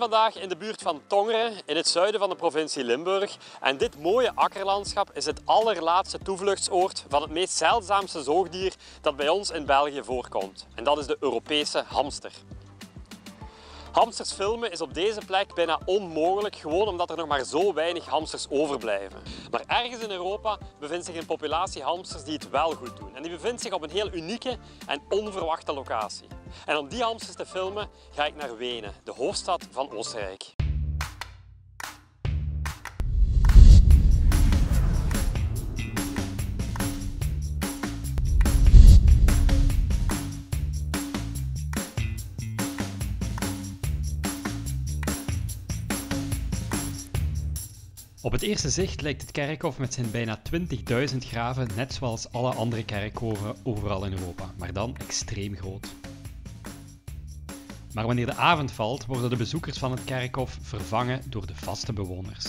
vandaag in de buurt van Tongeren, in het zuiden van de provincie Limburg. En dit mooie akkerlandschap is het allerlaatste toevluchtsoord van het meest zeldzaamste zoogdier dat bij ons in België voorkomt. En dat is de Europese hamster. Hamsters filmen is op deze plek bijna onmogelijk, gewoon omdat er nog maar zo weinig hamsters overblijven. Maar ergens in Europa bevindt zich een populatie hamsters die het wel goed doen. En die bevindt zich op een heel unieke en onverwachte locatie. En om die hamsters te filmen ga ik naar Wenen, de hoofdstad van Oostenrijk. Op het eerste zicht lijkt het kerkhof met zijn bijna 20.000 graven net zoals alle andere kerkhoven overal in Europa, maar dan extreem groot. Maar wanneer de avond valt, worden de bezoekers van het kerkhof vervangen door de vaste bewoners.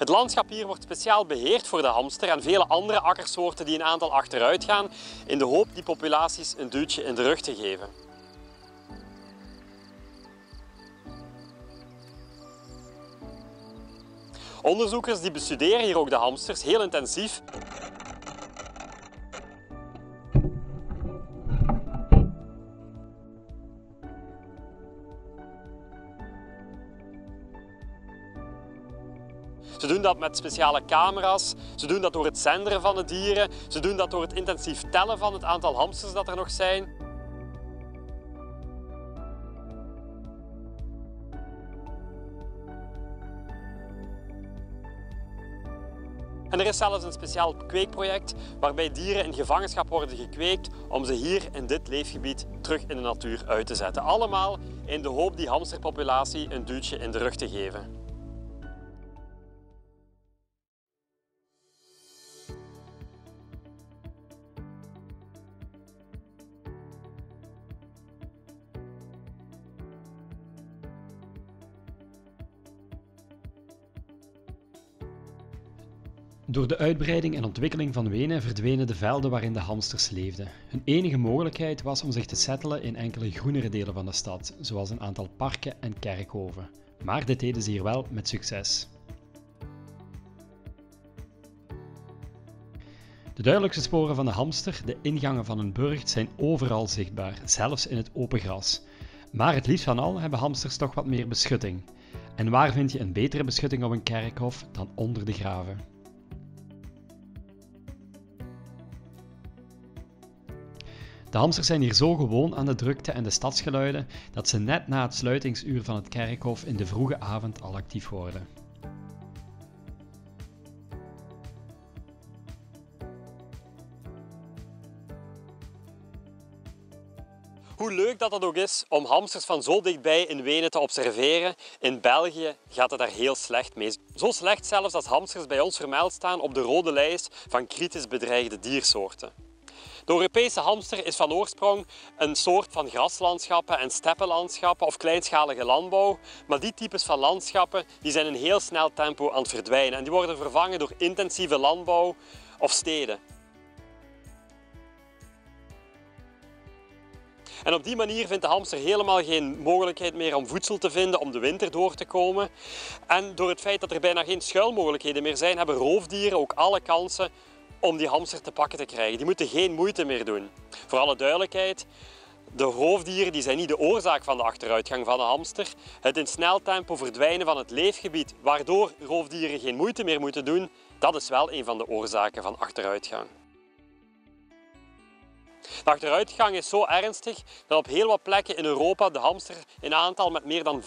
Het landschap hier wordt speciaal beheerd voor de hamster en vele andere akkersoorten die een aantal achteruit gaan, in de hoop die populaties een duwtje in de rug te geven. Onderzoekers die bestuderen hier ook de hamsters heel intensief Ze doen dat met speciale camera's, ze doen dat door het zenderen van de dieren, ze doen dat door het intensief tellen van het aantal hamsters dat er nog zijn. En er is zelfs een speciaal kweekproject waarbij dieren in gevangenschap worden gekweekt om ze hier in dit leefgebied terug in de natuur uit te zetten. Allemaal in de hoop die hamsterpopulatie een duwtje in de rug te geven. Door de uitbreiding en ontwikkeling van Wenen verdwenen de velden waarin de hamsters leefden. Hun enige mogelijkheid was om zich te settelen in enkele groenere delen van de stad, zoals een aantal parken en kerkhoven. Maar dit deden ze hier wel met succes. De duidelijkste sporen van de hamster, de ingangen van een burcht, zijn overal zichtbaar, zelfs in het open gras. Maar het liefst van al hebben hamsters toch wat meer beschutting. En waar vind je een betere beschutting op een kerkhof dan onder de graven? De hamsters zijn hier zo gewoon aan de drukte en de stadsgeluiden dat ze net na het sluitingsuur van het kerkhof in de vroege avond al actief worden. Hoe leuk dat het ook is om hamsters van zo dichtbij in Wenen te observeren, in België gaat het daar heel slecht mee. Zo slecht zelfs dat hamsters bij ons vermeld staan op de rode lijst van kritisch bedreigde diersoorten. De Europese hamster is van oorsprong een soort van graslandschappen en steppenlandschappen of kleinschalige landbouw. Maar die types van landschappen die zijn in heel snel tempo aan het verdwijnen en die worden vervangen door intensieve landbouw of steden. En op die manier vindt de hamster helemaal geen mogelijkheid meer om voedsel te vinden om de winter door te komen. En door het feit dat er bijna geen schuilmogelijkheden meer zijn, hebben roofdieren ook alle kansen om die hamster te pakken te krijgen. Die moeten geen moeite meer doen. Voor alle duidelijkheid, de roofdieren die zijn niet de oorzaak van de achteruitgang van de hamster. Het in snel tempo verdwijnen van het leefgebied, waardoor roofdieren geen moeite meer moeten doen, dat is wel een van de oorzaken van achteruitgang. De achteruitgang is zo ernstig dat op heel wat plekken in Europa de hamster in aantal met meer dan 75%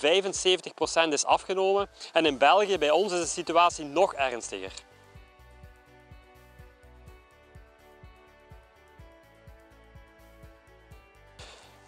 is afgenomen. En in België bij ons is de situatie nog ernstiger.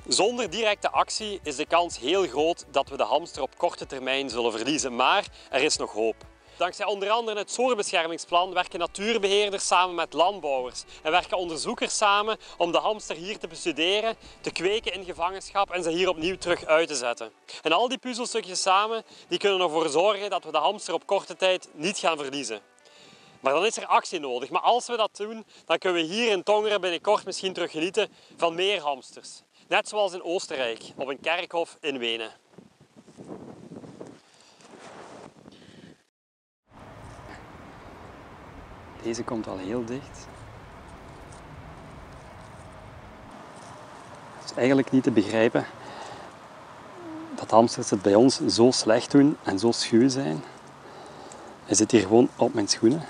Zonder directe actie is de kans heel groot dat we de hamster op korte termijn zullen verliezen, maar er is nog hoop. Dankzij onder andere het soortbeschermingsplan werken natuurbeheerders samen met landbouwers en werken onderzoekers samen om de hamster hier te bestuderen, te kweken in gevangenschap en ze hier opnieuw terug uit te zetten. En al die puzzelstukjes samen die kunnen ervoor zorgen dat we de hamster op korte tijd niet gaan verliezen. Maar dan is er actie nodig. Maar als we dat doen, dan kunnen we hier in Tongeren binnenkort misschien terug genieten van meer hamsters. Net zoals in Oostenrijk, op een kerkhof in Wenen. Deze komt al heel dicht. Het is eigenlijk niet te begrijpen dat hamsters het bij ons zo slecht doen en zo schuw zijn. Hij zit hier gewoon op mijn schoenen.